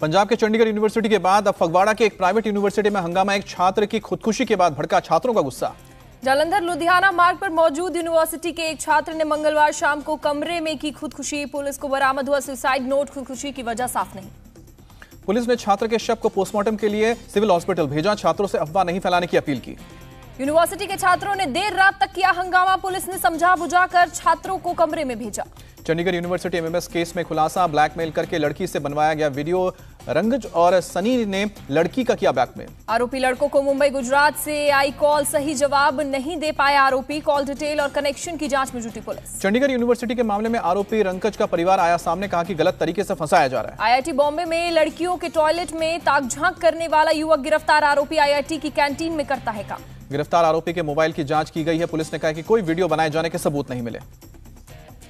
पंजाब के चंडीगढ़ यूनिवर्सिटी के बाद अब फगवाड़ा के एक प्राइवेट यूनिवर्सिटी में हंगामा एक छात्र की खुदकुशी के बाद भड़का छात्रों का गुस्सा। जालंधर लुधियाना मार्ग पर मौजूद यूनिवर्सिटी के एक छात्र ने मंगलवार शाम को कमरे में की खुदकुशी। पुलिस को बरामद हुआ सुसाइड नोट खुदकुशी की वजह साफ़ नहीं। पुलिस ने छात्र के शव को पोस्टमार्टम के लिए सिविल हॉस्पिटल भेजा। छात्रों से अफवाह नहीं फैलाने की अपील की। यूनिवर्सिटी के छात्रों ने देर रात तक किया हंगामा। पुलिस ने समझा बुझाकर छात्रों को कमरे में भेजा। चंडीगढ़ यूनिवर्सिटी एमएमएस केस में खुलासा। ब्लैकमेल करके लड़की से बनवाया गया वीडियो। रंगज और सनी ने लड़की का किया ब्लैकमेल आरोपी लड़कों को मुंबई गुजरात से आई कॉल सही जवाब नहीं दे पाया आरोपी। कॉल डिटेल और कनेक्शन की जाँच में जुटी पुलिस। चंडीगढ़ यूनिवर्सिटी के मामले में आरोपी रंकज का परिवार आया सामने कहा कि गलत तरीके से फंसाया जा रहा है। आईआईटी बॉम्बे में लड़कियों के टॉयलेट में ताक करने वाला युवक गिरफ़्तार। आरोपी आईआईटी की कैंटीन में करता है काम। गिरफ़्तार आरोपी के मोबाइल की जाँच की गई है। पुलिस ने कहा कि कोई वीडियो बनाए जाने के सबूत नहीं मिले।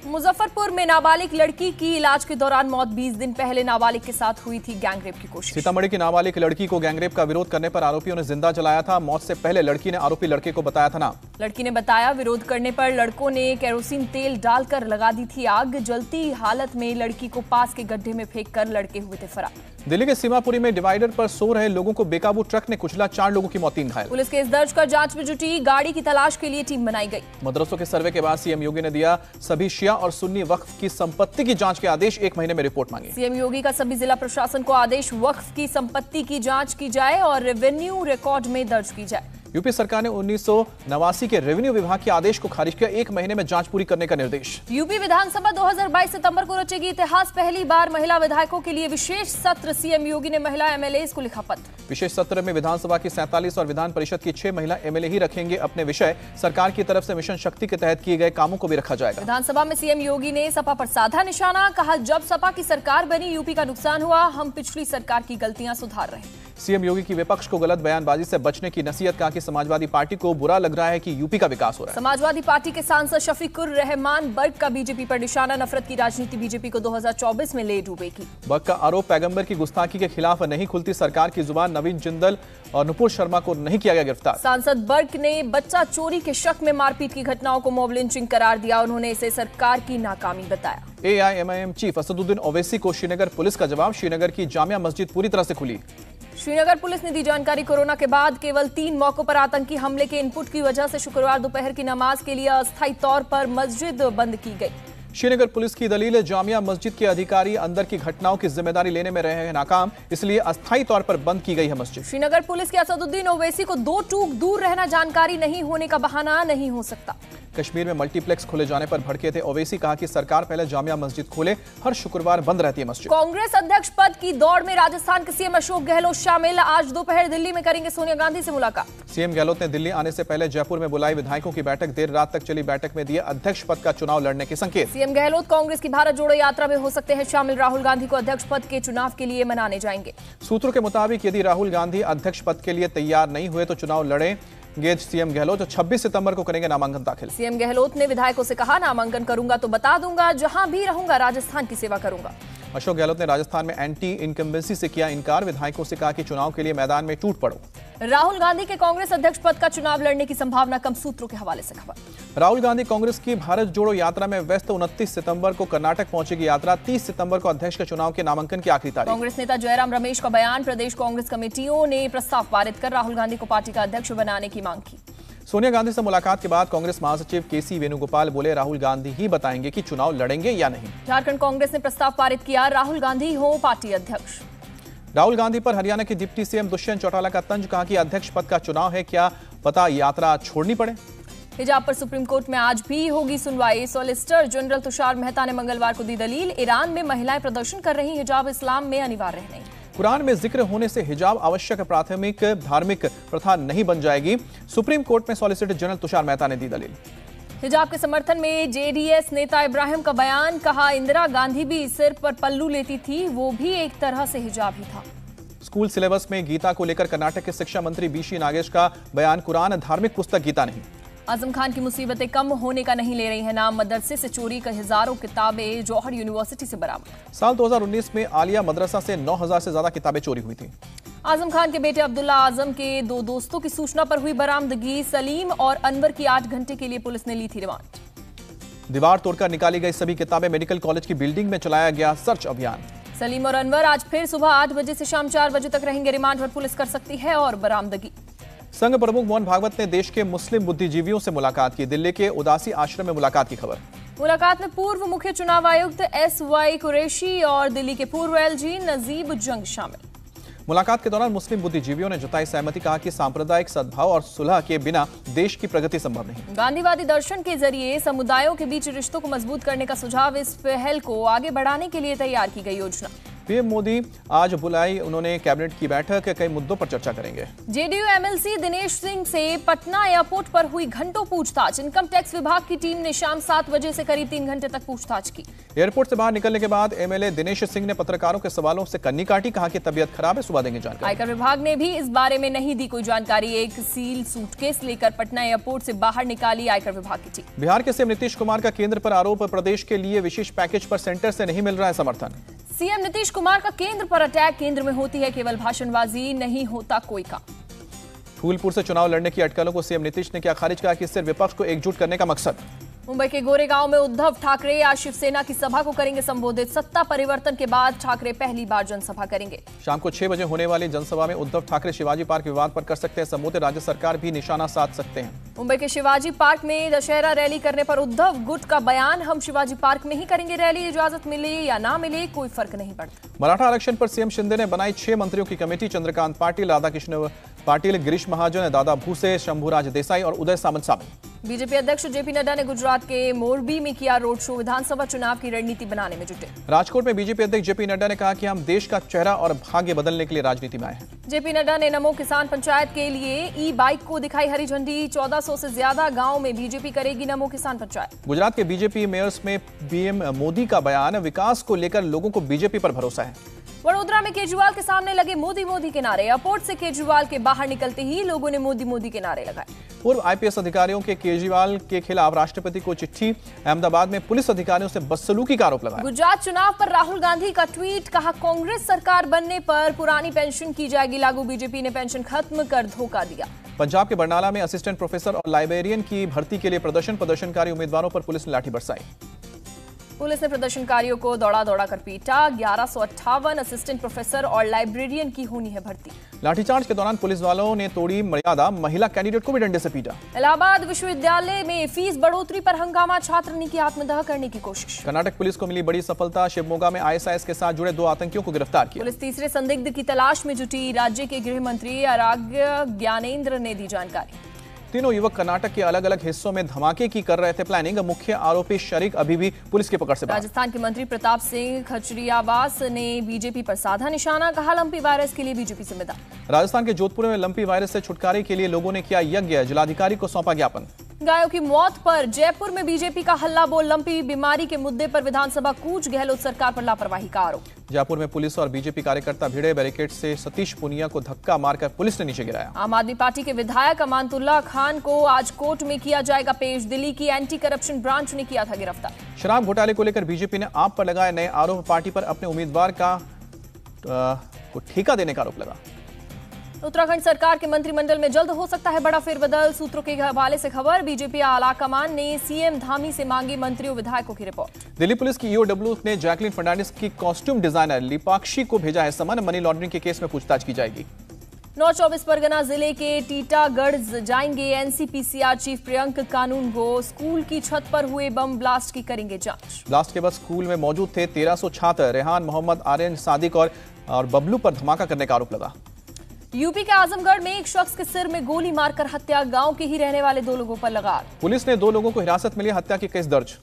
मुजफ्फरपुर में नाबालिग लड़की की इलाज के दौरान मौत 20 दिन पहले नाबालिग के साथ हुई थी गैंगरेप की कोशिश। सीतामढ़ी की नाबालिग लड़की को गैंगरेप का विरोध करने पर आरोपियों ने ज़िंदा जलाया था। मौत से पहले लड़की ने आरोपी लड़के को बताया था ना लड़की ने बताया विरोध करने पर लड़कों ने केरोसिन तेल डालकर लगा दी थी आग। जलती हालत में लड़की को पास के गड्ढे में फेंक कर लड़के हुए थे फरार। दिल्ली के सीमापुरी में डिवाइडर पर सो रहे लोगों को बेकाबू ट्रक ने कुचला चार लोगों की मौत तीन घायल। पुलिस केस दर्ज कर जाँच में जुटी गाड़ी की तलाश के लिए टीम बनाई गई। मदरसों के सर्वे के बाद सीएम योगी ने दिया सभी शिया और सुन्नी वक्फ की संपत्ति की जाँच के आदेश एक महीने में रिपोर्ट मांगी। सीएम योगी का सभी जिला प्रशासन को आदेश वक्फ की संपत्ति की जाँच की जाए और रेवेन्यू रिकॉर्ड में दर्ज की जाए। यूपी सरकार ने उन्नीस सौ नवासी के रेवेन्यू विभाग के आदेश को खारिज किया। एक महीने में जाँच पूरी करने का निर्देश। यूपी विधानसभा 2022 सितंबर को रचेगी इतिहास। पहली बार महिला विधायकों के लिए विशेष सत्र। सीएम योगी ने महिला एमएलए को लिखा पत्र। विशेष सत्र में विधानसभा की सैंतालीस और विधान परिषद की छह महिला एमएलए ही रखेंगे अपने विषय। सरकार की तरफ़ से मिशन शक्ति के तहत किए गए कामों को भी रखा जाएगा। विधानसभा में सीएम योगी ने सपा पर साधा निशाना कहा जब सपा की सरकार बनी यूपी का नुकसान हुआ। हम पिछली सरकार की गलतियाँ सुधार रहे सीएम योगी की विपक्ष को गलत बयानबाजी से बचने की नसीहत कहा कि समाजवादी पार्टी को बुरा लग रहा है कि यूपी का विकास हो रहा है। समाजवादी पार्टी के सांसद शफीकुर रहमान बर्ग का बीजेपी पर निशाना नफरत की राजनीति बीजेपी को 2024 में ले डूबेगी। बर्ग का आरोप पैगंबर की गुस्ताखी के खिलाफ नहीं खुलती सरकार की ज़ुबान नवीन जिंदल और नुपुर शर्मा को नहीं किया गया गिरफ़्तार। सांसद बर्ग ने बच्चा चोरी के शक में मारपीट की घटनाओं को मॉब लिंचिंग करार दिया उन्होंने इसे सरकार की नाकामी बताया। एआईएमआईएम चीफ असदुद्दीन ओवैसी को श्रीनगर पुलिस का जवाब श्रीनगर की जामिया मस्जिद पूरी तरह से खुली। श्रीनगर पुलिस ने दी जानकारी कोरोना के बाद केवल तीन मौकों पर आतंकी हमले के इनपुट की वजह से शुक्रवार दोपहर की नमाज़ के लिए अस्थायी तौर पर मस्जिद बंद की गई। श्रीनगर पुलिस की दलील जामिया मस्जिद के अधिकारी अंदर की घटनाओं की ज़िम्मेदारी लेने में रहे हैं नाकाम इसलिए अस्थायी तौर पर बंद की गई है मस्जिद। श्रीनगर पुलिस के असदुद्दीन ओवैसी को दो टूक दूर रहना जानकारी नहीं होने का बहाना नहीं हो सकता। कश्मीर में मल्टीप्लेक्स खोले जाने पर भड़के थे ओवैसी कहा कि सरकार पहले जामिया मस्जिद खोले हर शुक्रवार बंद रहती है मस्जिद। कांग्रेस अध्यक्ष पद की दौड़ में राजस्थान के सीएम अशोक गहलोत शामिल आज दोपहर दिल्ली में करेंगे सोनिया गांधी से मुलाकात। सीएम गहलोत ने दिल्ली आने से पहले जयपुर में बुलाई विधायकों की बैठक देर रात तक चली बैठक में दिए अध्यक्ष पद का चुनाव लड़ने के संकेत। सीएम गहलोत कांग्रेस की भारत जोड़ो यात्रा में हो सकते हैं शामिल। राहुल गांधी को अध्यक्ष पद के चुनाव के लिए मनाने जाएँगे। सूत्रों के मुताबिक यदि राहुल गांधी अध्यक्ष पद के लिए तैयार नहीं हुए तो चुनाव लड़े। गेज सीएम गहलोत 26 सितंबर को करेंगे नामांकन दाखिल। सीएम गहलोत ने विधायकों से कहा नामांकन करूँगा तो बता दूँगा जहाँ भी रहूँगा राजस्थान की सेवा करूँगा। अशोक गहलोत ने राजस्थान में एंटी इनकम्बेंसी से किया इनकार। विधायकों से कहा कि चुनाव के लिए मैदान में टूट पड़ो। राहुल गांधी के कांग्रेस अध्यक्ष पद का चुनाव लड़ने की संभावना कम सूत्रों के हवाले से खबर। राहुल गांधी कांग्रेस की भारत जोड़ो यात्रा में व्यस्त उनतीस सितंबर को कर्नाटक पहुंचेगी यात्रा। 30 सितंबर को अध्यक्ष के चुनाव के नामांकन की आखिरी तारीख। कांग्रेस नेता जयराम रमेश का बयान प्रदेश कांग्रेस कमेटियों ने प्रस्ताव पारित कर राहुल गांधी को पार्टी का अध्यक्ष बनाने की मांग की। सोनिया गांधी से मुलाकात के बाद कांग्रेस महासचिव केसी वेणुगोपाल बोले राहुल गांधी ही बताएँगे कि चुनाव लड़ेंगे या नहीं। झारखंड कांग्रेस ने प्रस्ताव पारित किया राहुल गांधी हो पार्टी अध्यक्ष। राहुल गांधी पर हरियाणा के डिप्टी सीएम दुष्यंत चौटाला का तंज कहा कि अध्यक्ष पद का चुनाव है क्या पता यात्रा छोड़नी पड़े? हिजाब पर सुप्रीम कोर्ट में आज भी होगी सुनवाई। सोलिसिटर जनरल तुषार मेहता ने मंगलवार को दी दलील ईरान में महिलाएँ प्रदर्शन कर रही हिजाब इस्लाम में अनिवार्य नहीं। कुरान में ज़िक्र होने से हिजाब आवश्यक प्राथमिक धार्मिक प्रथा नहीं बन जाएगी। सुप्रीम कोर्ट में सॉलिसिटर जनरल तुषार मेहता ने दी दलील। हिजाब के समर्थन में जेडीएस नेता इब्राहिम का बयान कहा इंदिरा गांधी भी सिर पर पल्लू लेती थी वो भी एक तरह से हिजाब ही था। स्कूल सिलेबस में गीता को लेकर कर्नाटक के शिक्षा मंत्री बीशी नागेश का बयान कुरान धार्मिक पुस्तक गीता नहीं। आज़म खान की मुसीबतें कम होने का नहीं ले रही है नाम। मदरसे से चोरी कर हज़ारों किताबें जौहर यूनिवर्सिटी से बरामद। साल 2019 में आलिया मदरसा से 9000 से ज़्यादा किताबें चोरी हुई थी। आज़म खान के बेटे अब्दुल्ला आज़म के दो दोस्तों की सूचना पर हुई बरामदगी। सलीम और अनवर की आठ घंटे के लिए पुलिस ने ली थी रिमांड। दीवार तोड़कर निकाली गई सभी किताबें मेडिकल कॉलेज की बिल्डिंग में चलाया गया सर्च अभियान। सलीम और अनवर आज फिर सुबह आठ बजे से शाम चार बजे तक रहेंगे रिमांड पर पुलिस कर सकती है और बरामदगी। संघ प्रमुख मोहन भागवत ने देश के मुस्लिम बुद्धिजीवियों से मुलाकात की। दिल्ली के उदासी आश्रम में मुलाकात की खबर। मुलाकात में पूर्व मुख्य चुनाव आयुक्त एस वाई कुरेशी और दिल्ली के पूर्व एलजी नजीब जंग शामिल। मुलाकात के दौरान मुस्लिम बुद्धिजीवियों ने जताई सहमति कहा कि सांप्रदायिक सद्भाव और सुलह के बिना देश की प्रगति संभव नहीं। गांधीवादी दर्शन के ज़रिए समुदायों के बीच रिश्तों को मज़बूत करने का सुझाव इस पहल को आगे बढ़ाने के लिए तैयार की गई योजना। पीएम मोदी आज बुलाई उन्होंने कैबिनेट की बैठक कई मुद्दों पर चर्चा करेंगे। जेडीयू एमएलसी दिनेश सिंह से पटना एयरपोर्ट पर हुई घंटों पूछताछ। इनकम टैक्स विभाग की टीम ने शाम सात बजे से करीब तीन घंटे तक पूछताछ की। एयरपोर्ट से बाहर निकलने के बाद एमएलए दिनेश सिंह ने पत्रकारों के सवालों से कन्नी काटी कहा की तबियत खराब है सुबह देंगे जानकारी। आयकर विभाग ने भी इस बारे में नहीं दी कोई जानकारी। एक सील सूटकेस लेकर पटना एयरपोर्ट से बाहर निकाली आयकर विभाग की टीम। बिहार के सीएम नीतीश कुमार का केंद्र पर आरोप प्रदेश के लिए विशेष पैकेज पर सेंटर से नहीं मिल रहा है समर्थन। सीएम नीतीश कुमार का केंद्र पर अटैक, केंद्र में होती है केवल भाषणबाजी, नहीं होता कोई काम। फूलपुर से चुनाव लड़ने की अटकलों को सीएम नीतीश ने क्या खारिज, कहा कि इससे विपक्ष को एकजुट करने का मकसद। मुंबई के गोरेगांव में उद्धव ठाकरे आज शिवसेना की सभा को करेंगे संबोधित। सत्ता परिवर्तन के बाद ठाकरे पहली बार जनसभा करेंगे। शाम को छह बजे होने वाली जनसभा में उद्धव ठाकरे शिवाजी पार्क विवाद पर कर सकते हैं। संबोधित राज्य सरकार भी निशाना साध सकते हैं। मुंबई के शिवाजी पार्क में दशहरा रैली करने पर उद्धव गुट का बयान हम शिवाजी पार्क में ही करेंगे रैली। इजाज़त मिले या ना मिले कोई फ़र्क नहीं पड़ता। मराठा आरक्षण पर सीएम शिंदे ने बनाई छह मंत्रियों की कमेटी। चंद्रकांत पाटिल राधाकृष्ण पाटिल गिरीश महाजन दादा भूसे शंभुराज देसाई और उदय सामंत शामिल बीजेपी अध्यक्ष जेपी नड्डा ने गुजरात के मोरबी में किया रोड शो। विधानसभा चुनाव की रणनीति बनाने में जुटे। राजकोट में बीजेपी अध्यक्ष जेपी नड्डा ने कहा कि हम देश का चेहरा और भाग्य बदलने के लिए राजनीति में आए हैं। जेपी नड्डा ने नमो किसान पंचायत के लिए ई बाइक को दिखाई हरी झंडी। 1400 से ज़्यादा गाँव में बीजेपी करेगी नमो किसान पंचायत। गुजरात के बीजेपी मेयर्स में पीएम मोदी का बयान विकास को लेकर लोगों को बीजेपी पर भरोसा है। वडोदरा में केजरीवाल के सामने लगे मोदी मोदी के नारे। एयरपोर्ट से केजरीवाल के बाहर निकलते ही लोगों ने मोदी मोदी के नारे लगाए। पूर्व आईपीएस अधिकारियों के केजरीवाल के खिलाफ राष्ट्रपति को चिट्ठी अहमदाबाद में पुलिस अधिकारियों से बदसलूकी का आरोप लगाया। गुजरात चुनाव पर राहुल गांधी का ट्वीट कहा कांग्रेस सरकार बनने पर पुरानी पेंशन की जाएगी। लागू बीजेपी ने पेंशन खत्म कर धोखा दिया। पंजाब के बरनाला में असिस्टेंट प्रोफेसर और लाइब्रेरियन की भर्ती के लिए प्रदर्शन प्रदर्शनकारी उम्मीदवारों पर पुलिस ने लाठी बरसाई। पुलिस ने प्रदर्शनकारियों को दौड़ा दौड़ा कर पीटा। ग्यारह असिस्टेंट प्रोफेसर और लाइब्रेरियन की होनी है भर्ती। लाठीचार्ज के दौरान पुलिस वालों ने तोड़ी मर्यादा। महिला कैंडिडेट को भी डंडे से पीटा। इलाहाबाद विश्वविद्यालय में फ़ीस बढ़ोतरी पर हंगामा छात्र ने की आत्मदाह करने की कोशिश। कर्नाटक पुलिस को मिली बड़ी सफलता। शिवमोगा में आईएसआईएस के साथ जुड़े दो आतंकियों को गिरफ़्तार किया। पुलिस तीसरे संदिग्ध की तलाश में जुटी राज्य के गृह मंत्री आराग्य ज्ञानेन्द्र ने दी जानकारी। तीनों युवक कर्नाटक के अलग अलग हिस्सों में धमाके की कर रहे थे प्लानिंग मुख्य आरोपी शरीक अभी भी पुलिस की पकड़ से राजस्थान के मंत्री प्रताप सिंह खचरियावास ने बीजेपी पर साधा निशाना कहा। लंपी वायरस के लिए बीजेपी जिम्मेदार। राजस्थान के जोधपुर में लंपी वायरस से छुटकारे के लिए लोगों ने किया यज्ञ। जिलाधिकारी को सौंपा ज्ञापन। गायों की मौत पर जयपुर में बीजेपी का हल्ला बोल लंपी बीमारी के मुद्दे पर विधानसभा कूच गहलोत सरकार पर लापरवाही का आरोप। जयपुर में पुलिस और बीजेपी कार्यकर्ता भिड़े बैरिकेड से सतीश पुनिया को धक्का मारकर पुलिस ने नीचे गिराया। आम आदमी पार्टी के विधायक अमानतुल्ला खान को आज कोर्ट में किया जाएगा पेश। दिल्ली की एंटी करप्शन ब्रांच ने किया था गिरफ़्तार। शराब घोटाले को लेकर बीजेपी ने आप पर लगाए नए आरोप। पार्टी पर अपने उम्मीदवार का को ठेका देने का आरोप लगा। उत्तराखंड सरकार के मंत्रिमंडल में जल्द हो सकता है बड़ा फेरबदल। सूत्रों के हवाले से खबर बीजेपी आला कमान ने सीएम धामी से मांगी मंत्रियों विधायकों की रिपोर्ट। दिल्ली पुलिस की ईओडब्ल्यू ने जैकलिन फर्नांडिस की कॉस्ट्यूम डिज़ाइनर लिपाक्षी को भेजा है समन। मनी लॉन्ड्रिंग के केस में पूछताछ की जाएगी। नौ चौबीस परगना ज़िले के टीटागढ़ जाएँगे एनसीपीसीआर चीफ प्रियंक कानून गो स्कूल की छत पर हुए बम ब्लास्ट की करेंगे जाँच। ब्लास्ट के बाद स्कूल में मौजूद थे 1300 छात्र। रेहान मोहम्मद आर्यन सादिक और, और बबलू पर धमाका करने का आरोप लगा। यूपी के आजमगढ़ में एक शख्स के सिर में गोली मारकर हत्या, गाँव के ही रहने वाले दो लोगों पर लगा पुलिस ने दो लोगों को हिरासत में लिया हत्या की केस दर्ज।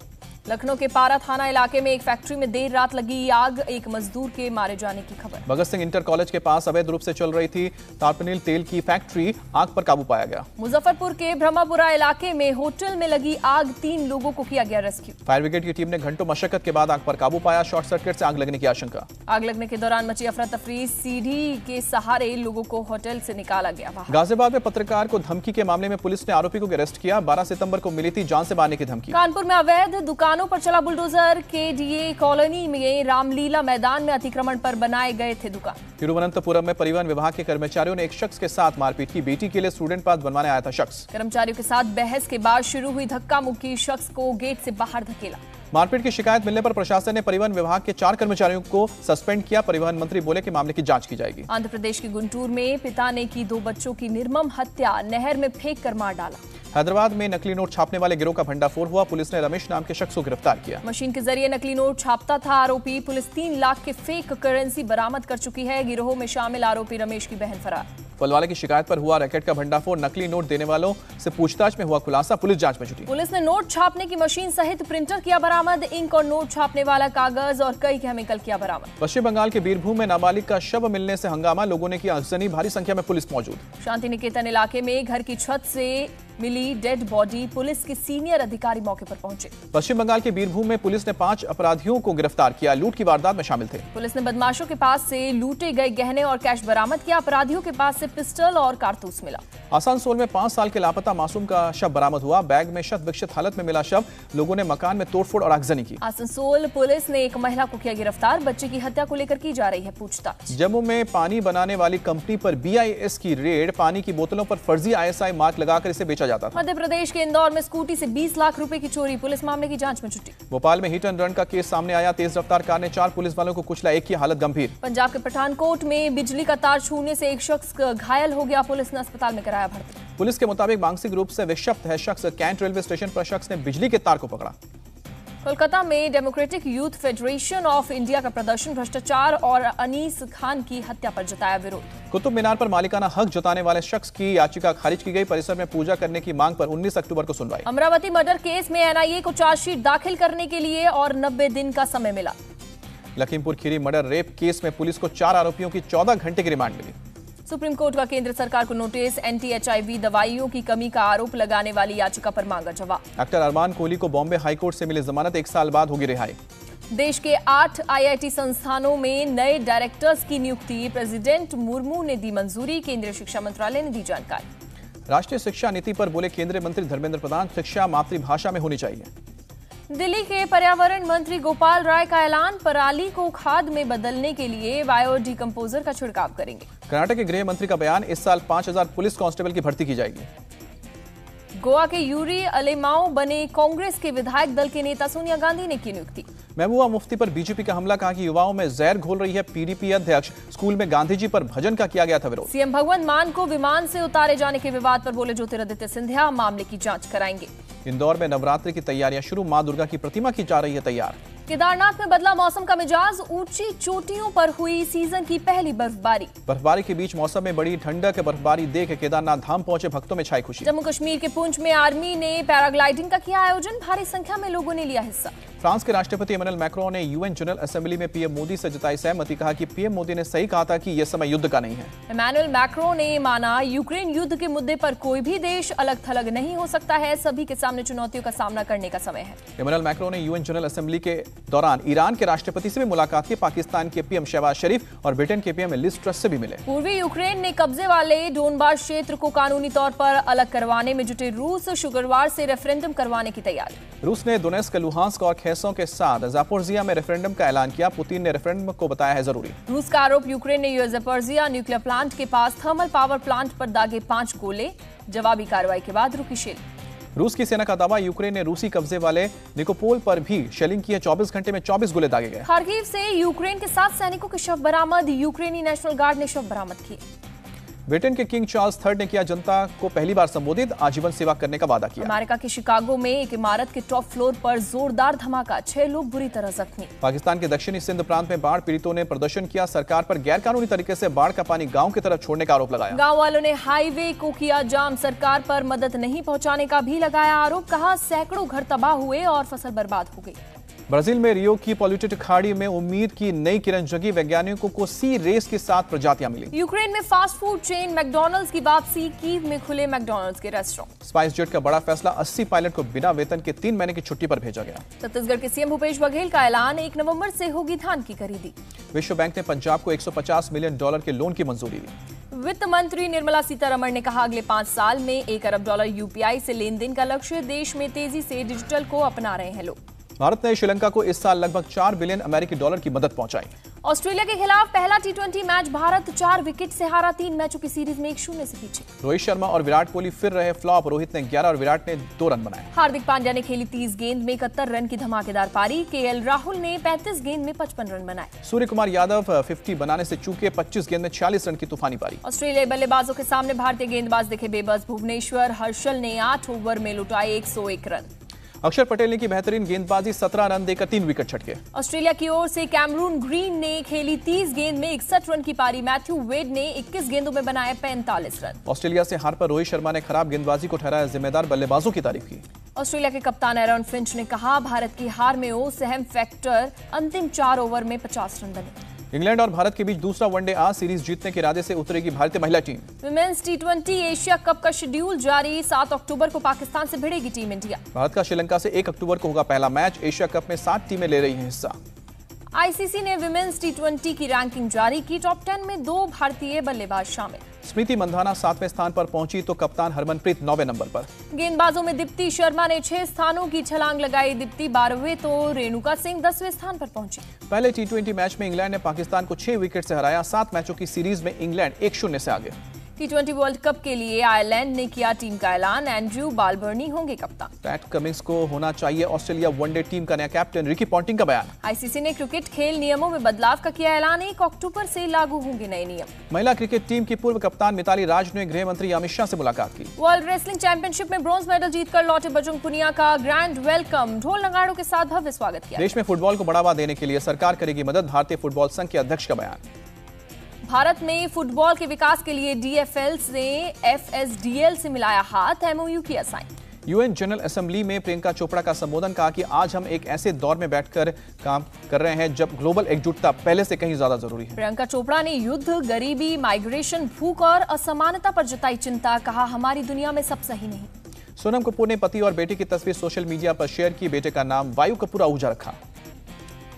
लखनऊ के पारा थाना इलाके में एक फैक्ट्री में देर रात लगी आग एक मजदूर के मारे जाने की खबर। भगत सिंह इंटर कॉलेज के पास अवैध रूप से चल रही थी तारपनील तेल की फैक्ट्री आग पर काबू पाया गया। मुजफ्फरपुर के ब्रह्मापुरा इलाके में होटल में लगी आग तीन लोगों को किया गया रेस्क्यू। फायर ब्रिगेड की टीम ने घंटों मशक्कत के बाद आग पर काबू पाया शॉर्ट सर्किट से आग लगने की आशंका। आग लगने के दौरान मची अफरा तफरी सीढ़ी के सहारे लोगों को होटल से निकाला गया गाजियाबाद में पत्रकार को धमकी के मामले में पुलिस ने आरोपी को अरेस्ट किया बारह सितंबर को मिली थी जान से मारने की धमकी। कानपुर में अवैध दुकानों पर चला बुलडोजर केडीए कॉलोनी में रामलीला मैदान में अतिक्रमण पर बनाए गए थे दुकान। तिरुवनंतपुरम में परिवहन विभाग के कर्मचारियों ने एक शख्स के साथ मारपीट की। बेटी के लिए स्टूडेंट पास बनवाने आया था शख्स। कर्मचारियों के साथ बहस के बाद शुरू हुई धक्का मुक्की शख्स को गेट ऐसी बाहर धकेला। मारपीट की शिकायत मिलने पर प्रशासन ने परिवहन विभाग के चार कर्मचारियों को सस्पेंड किया। परिवहन मंत्री बोले कि मामले की जाँच की जाएगी। आंध्र प्रदेश के गुंटूर में पिता ने की दो बच्चों की निर्मम हत्या नहर में फेंक कर मार डाला। हैदराबाद में नकली नोट छापने वाले गिरोह का भंडाफोड़ हुआ। पुलिस ने रमेश नाम के शख्स को गिरफ़्तार किया। मशीन के ज़रिए नकली नोट छापता था आरोपी। पुलिस तीन लाख के फेक करेंसी बरामद कर चुकी है। गिरोह में शामिल आरोपी रमेश की बहन फरार। फलवाले की शिकायत पर हुआ रैकेट का भंडाफोड़ नकली नोट देने वालों से पूछताछ में हुआ खुलासा पुलिस जाँच में जुटी। पुलिस ने नोट छापने की मशीन सहित प्रिंटर किया बरामद इंक और नोट छापने वाला कागज़ और कई केमिकल किया बरामद। पश्चिम बंगाल के बीरभूम में नाबालिग का शव मिलने ऐसी हंगामा लोगों ने किया आगजनी भारी संख्या में पुलिस मौजूद। शांति निकेतन इलाके में घर की छत से मिली डेड बॉडी पुलिस के सीनियर अधिकारी मौके पर पहुँचे। पश्चिम बंगाल के बीरभूम में पुलिस ने पाँच अपराधियों को गिरफ़्तार किया। लूट की वारदात में शामिल थे। पुलिस ने बदमाशों के पास से लूटे गए गहने और कैश बरामद किया। अपराधियों के पास से पिस्टल और कारतूस मिला। आसानसोल में पाँच साल के लापता मासूम का शव बरामद हुआ। बैग में शत विक्षित हालत में मिला शव। लोगों ने मकान में तोड़फोड़ और आगजनी की। आसनसोल पुलिस ने एक महिला को किया गिरफ़्तार। बच्चे की हत्या को लेकर की जा रही है पूछताछ। जम्मू में पानी बनाने वाली कंपनी पर बीआईएस की रेड पानी की बोतलों पर फर्जी आईएसआई मार्क लगाकर इसे बेचा जाता था। मध्य प्रदेश के इंदौर में स्कूटी से 20 लाख रुपए की चोरी पुलिस मामले की जाँच में छुट्टी। भोपाल में हिट एंड रन का केस सामने आया तेज रफ्तार कार ने चार पुलिस वालों को कुचला एक की हालत गंभीर। पंजाब के पठानकोट में बिजली का तार छूने से एक शख्स घायल हो गया पुलिस ने अस्पताल में कराया भर्ती। पुलिस के मुताबिक मानसिक रूप से विक्षिप्त है शख्स कैंट रेलवे स्टेशन पर शख्स ने बिजली के तार को पकड़ा। कोलकाता में democratic youth federation of India का प्रदर्शन भ्रष्टाचार और अनीस खान की हत्या पर जताया विरोध। कुतुब मीनार पर मालिकाना हक जताने वाले शख्स की याचिका खारिज की गई। परिसर में पूजा करने की मांग पर 19 अक्टूबर को सुनवाई। अमरावती मर्डर केस में एनआईए को चार्जशीट दाखिल करने के लिए और 90 दिन का समय मिला। Lakhimpur Kheri murder rape case में पुलिस को चार आरोपियों की 14 घंटे की रिमांड मिली। सुप्रीम कोर्ट का केंद्र सरकार को नोटिस एंटी दवाइयों की कमी का आरोप लगाने वाली याचिका पर मांगा जवाब। डॉक्टर अरमान कोहली को बॉम्बे हाईकोर्ट से मिली जमानत एक साल बाद होगी रिहाई। देश के आठ आईआईटी संस्थानों में नए डायरेक्टर्स की नियुक्ति प्रेसिडेंट मुर्मू ने दी मंजूरी केंद्रीय शिक्षा मंत्रालय ने दी जानकारी। राष्ट्रीय शिक्षा नीति पर बोले केंद्रीय मंत्री धर्मेंद्र प्रधान शिक्षा मातृभाषा में होनी चाहिए। दिल्ली के पर्यावरण मंत्री गोपाल राय का ऐलान पराली को खाद में बदलने के लिए बायो डिकम्पोजर का छिड़काव करेंगे। कर्नाटक के गृह मंत्री का बयान इस साल 5000 पुलिस कांस्टेबल की भर्ती की जाएगी। गोवा के यूरी अलेमाओ बने कांग्रेस के विधायक दल के नेता सोनिया गांधी ने की नियुक्ति। महबूबा मुफ्ती पर बीजेपी का हमला कहा कि युवाओं में जहर घोल रही है पीडीपी अध्यक्ष। स्कूल में गांधी जी पर भजन का किया गया था विरोध। सीएम भगवंत मान को विमान से उतारे जाने के विवाद पर बोले ज्योतिरादित्य सिंधिया मामले की जाँच कराएँगे। इंदौर में नवरात्रि की तैयारियाँ शुरू माँ दुर्गा की प्रतिमा की जा रही है तैयार। केदारनाथ में बदला मौसम का मिजाज ऊँची चोटियों पर हुई सीज़न की पहली बर्फबारी। बर्फबारी के बीच मौसम में बड़ी ठंडक बर्फबारी देख केदारनाथ धाम पहुँचे भक्तों में छाई खुशी जम्मू कश्मीर के पुंछ में आर्मी ने पैराग्लाइडिंग का किया आयोजन भारी संख्या में लोगों ने लिया हिस्सा। फ्रांस के राष्ट्रपति इमानुएल मैक्रो ने यूएन जनरल असेंबली में पीएम मोदी से जताई सहमति कहा कि पीएम मोदी ने सही कहा था कि यह समय युद्ध का नहीं है। इमानुएल मैक्रो ने माना यूक्रेन युद्ध के मुद्दे पर कोई भी देश अलग थलग नहीं हो सकता है सभी के सामने चुनौतियों का सामना करने का समय है। इमानुएल मैक्रो ने यूएन जनरल असेंबली के दौरान ईरान के राष्ट्रपति से भी मुलाकात की पाकिस्तान के पीएम शहबाज शरीफ और ब्रिटेन के पीएम लिस ट्रस से भी मिले। पूर्वी यूक्रेन ने कब्जे वाले डोनबास क्षेत्र को कानूनी तौर पर अलग करवाने में जुटे रूस शुक्रवार से रेफरेंडम करवाने की तैयारी। रूस ने दोनेस्क लुहांस्क और खेसों के साथ जापोर्जिया में रेफरेंडम का ऐलान किया। पुतिन ने रेफरेंडम को बताया है ज़रूरी। रूस का आरोप यूक्रेन ने यूएस जापोर्जिया न्यूक्लियर प्लांट के पास थर्मल पावर प्लांट पर दागे पाँच गोले। जवाबी कार्रवाई के बाद रुकी शेल। रूस की सेना का दावा, यूक्रेन ने रूसी कब्जे वाले निकोपोल पर भी शेलिंग की है। 24 घंटे में 24 गोले दागे गए। खारकीव से यूक्रेन के सात सैनिकों के शव बरामद, यूक्रेनी नेशनल गार्ड ने शव बरामद किए ब्रिटेन के किंग चार्ल्स थर्ड ने किया जनता को पहली बार संबोधित आजीवन सेवा करने का वादा किया। अमेरिका के शिकागो में एक इमारत के टॉप फ्लोर पर जोरदार धमाका छह लोग बुरी तरह जख्मी। पाकिस्तान के दक्षिणी सिंध प्रांत में बाढ़ पीड़ितों ने प्रदर्शन किया सरकार पर गैर कानूनी तरीके से बाढ़ का पानी गाँव की तरफ़ छोड़ने का आरोप लगाया। गाँव वालों ने हाईवे को किया जाम सरकार पर मदद नहीं पहुँचाने का भी लगाया आरोप कहा सैकड़ों घर तबाह हुए और फ़सल बर्बाद हो गई। ब्राज़ील में रियो की पॉल्यूटेड खाड़ी में उम्मीद की नई किरण जगी। वैज्ञानिकों को सी रेस के साथ प्रजातियाँ मिली। यूक्रेन में फास्ट फ़ूड चेन मैकडोनल्ड्स की वापसी कीव में खुले मैकडोनल्ड्स के रेस्टोरेंट स्पाइस जेट का बड़ा फैसला 80 पायलट को बिना वेतन के तीन महीने की छुट्टी पर भेजा गया। छत्तीसगढ़ के सीएम भूपेश बघेल का ऐलान एक नवंबर ऐसी होगी धान की खरीदी। विश्व बैंक ने पंजाब को 150 मिलियन डॉलर के लोन की मंजूरी दी। वित्त मंत्री निर्मला सीतारमण ने कहा अगले पाँच साल में एक अरब डॉलर यूपीआई से लेन देन का लक्ष्य देश में तेज़ी से डिजिटल को अपना रहे हैं लोग। भारत ने श्रीलंका को इस साल लगभग चार बिलियन अमेरिकी डॉलर की मदद पहुंचाई। ऑस्ट्रेलिया के खिलाफ पहला टी मैच भारत चार विकेट से हारा तीन मैचों की सीरीज़ में एक शून्य से पीछे। रोहित शर्मा और विराट कोहली फिर रहे फ्लॉप रोहित ने 11 और विराट ने दो रन बनाए। हार्दिक पांड्या ने खेली 30 गेंद में इकहत्तर रन की धमाकेदार पारी। के राहुल ने 35 गेंद में 55 रन बनाए। सूर्य कुमार यादव 50 बनाने से चूके 25 गेंद में 46 रन की तूफानी पारी। ऑस्ट्रेलियाई बल्लेबाजों के सामने भारतीय गेंदबाज दिखे बेबस। भुवनेश्वर हर्षल ने आठ ओवर में लुटाए एक सौ एक रन। अक्षर पटेल ने की बेहतरीन गेंदबाजी 17 रन देकर तीन विकेट छटके। ऑस्ट्रेलिया की ओर से कैमरून ग्रीन ने खेली 30 गेंद में इकसठ रन की पारी। मैथ्यू वेड ने 21 गेंदों में बनाए 45 रन। ऑस्ट्रेलिया से हार पर रोहित शर्मा ने खराब गेंदबाजी को ठहराया जिम्मेदार बल्लेबाजों की तारीफ़ की। ऑस्ट्रेलिया के कप्तान एरन फिंच ने कहा भारत की हार में ओ सहम फैक्टर अंतिम चार ओवर में पचास रन बने। इंग्लैंड और भारत के बीच दूसरा वनडे आज सीरीज़ जीतने के इरादे से उतरेगी भारतीय महिला team. Women's T twenty Asia cup का शेड्यूल जारी सात अक्टूबर को पाकिस्तान से भिड़ेगी टीम इंडिया। भारत का श्रीलंका से एक अक्टूबर को होगा पहला मैच एशिया कप में सात टीमें ले रही हैं हिस्सा। आईसीसी ने विमेंस टी की रैंकिंग जारी की टॉप टेन में दो भारतीय बल्लेबाज शामिल। स्मृति मंधाना सातवें स्थान पर पहुँची तो कप्तान हरमनप्रीत नौवे नंबर पर। गेंदबाजों में दीप्ति शर्मा ने छह स्थानों की छलांग लगाई। दीप्ति बारहवें तो रेणुका सिंह दसवें स्थान पर पहुँची। पहले टी मैच में इंग्लैंड ने पाकिस्तान को छह विकेट से हराया। सात मैचों की सीरीज़ में इंग्लैंड एक शून्य से आगे। टी ट्वेंटी वर्ल्ड कप के लिए आयरलैंड ने किया टीम का ऐलान। एंड्रयू बालबर्नी होंगे कप्तान। पैट कमिंग्स को होना चाहिए ऑस्ट्रेलिया वनडे टीम का नया कैप्टन। रिकी पॉन्टिंग का बयान। आईसीसी ने क्रिकेट खेल नियमों में बदलाव का किया ऐलान। एक अक्टूबर से लागू होंगे नए नियम। महिला क्रिकेट टीम की पूर्व कप्तान मिताली राज ने गृह मंत्री अमित शाह ऐसी मुलाकात की। वर्ल्ड रेसलिंग चैंपियनशिप में ब्रॉन्ज मेडल जीतकर लौटे बजरंग पुनिया का ग्रैंड वेलकम ढोल नगाड़ों के साथ भव्य स्वागत किया। देश में फुटबॉल को बढ़ावा देने के लिए सरकार करेगी मदद। भारतीय फुटबॉल संघ के अध्यक्ष का बयान। भारत में फुटबॉल के विकास के लिए डीएफएल से एफएसडीएल से मिलाया हाथ एमओयू किया साइन यूएन जनरल असेंबली में प्रियंका चोपड़ा का संबोधन कहा कि आज हम एक ऐसे दौर में बैठकर काम कर रहे हैं जब ग्लोबल एकजुटता पहले से कहीं ज़्यादा ज़रूरी है। प्रियंका चोपड़ा ने युद्ध गरीबी माइग्रेशन भूख और असमानता पर जताई चिंता कहा हमारी दुनिया में सब सही नहीं सोनम कपूर ने पति और बेटी की तस्वीर सोशल मीडिया पर शेयर की। बेटे का नाम वायु कपूर आहूजा रखा।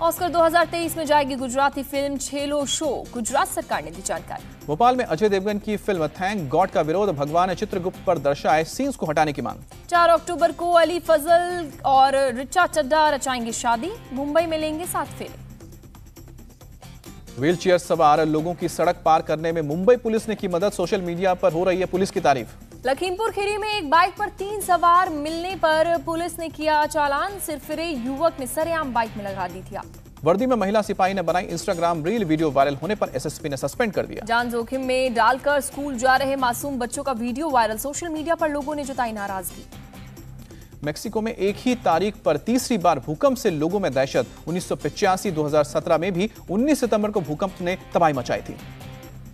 ऑस्कर 2023 में जाएगी गुजराती फ़िल्म छेलो शो। गुजरात सरकार ने दी जानकारी। भोपाल में अजय देवगन की फ़िल्म थैंक गॉड का विरोध भगवान चित्रगुप्त पर दर्शाए सीन्स को हटाने की मांग। 4 अक्टूबर को अली फजल और रिचा चड्डा रचाएँगे शादी। मुंबई में लेंगे सात फेरे। व्हील सवार लोगों की सड़क पार करने में मुंबई पुलिस ने की मदद सोशल मीडिया पर हो रही है पुलिस की तारीफ़। लखीमपुर खीरी में एक बाइक पर तीन सवार मिलने पर पुलिस ने किया चालान। सिरफिरे युवक ने सरेआम बाइक में लगा दी थी वर्दी में महिला सिपाही ने बनाई इंस्टाग्राम रील वीडियो वायरल होने पर एसएसपी ने सस्पेंड कर दिया। जान जोखिम में डालकर स्कूल जा रहे मासूम बच्चों का वीडियो वायरल। सोशल मीडिया पर लोगों ने जताई नाराज़गी। मेक्सिको में एक ही तारीख पर तीसरी बार भूकंप से लोगों में दहशत। उन्नीस 2017 में भी 19 सितंबर को भूकंप ने तबाही मचाई थी।